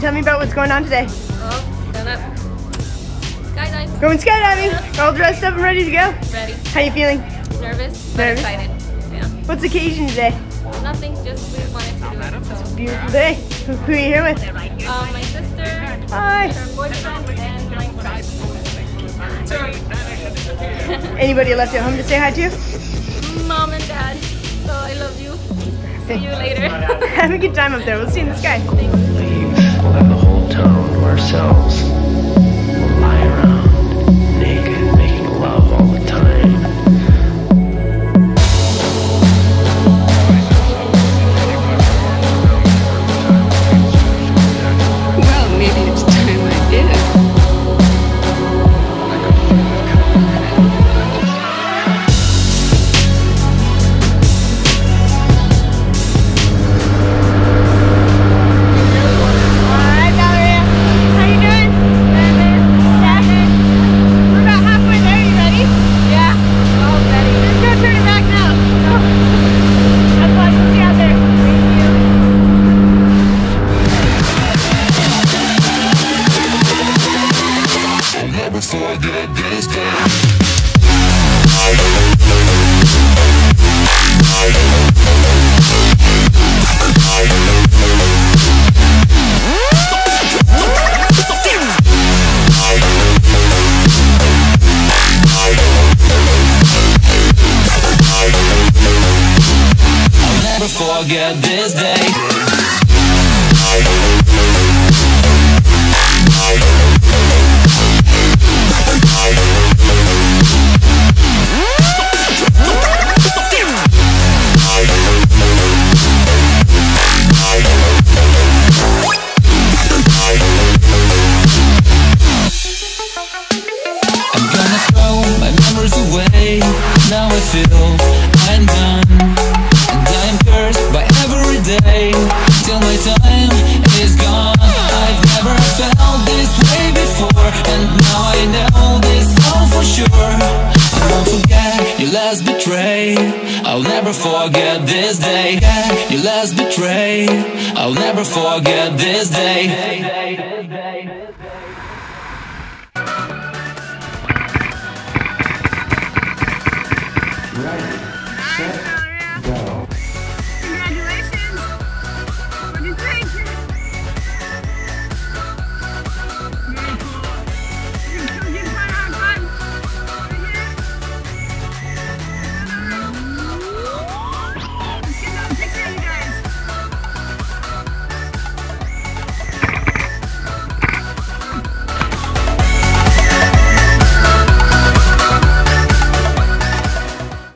going on today? Oh, gonna skydive. Going skydiving. All dressed up and ready to go. Ready. How you feeling? Nervous, Nervous? excited. Yeah. What's the occasion today? Nothing, just we wanted to do it. So. Beautiful day. Who, who are you here with? Um, my sister, Hi. her boyfriend, and my friend. Anybody left at home to say hi to? Mom and dad. So I love you. See you later. Have a good time up there. We'll see you in the sky. Never forget this day. Last betray. I'll never forget this day. Your last betray. I'll never forget this day. Ready, set,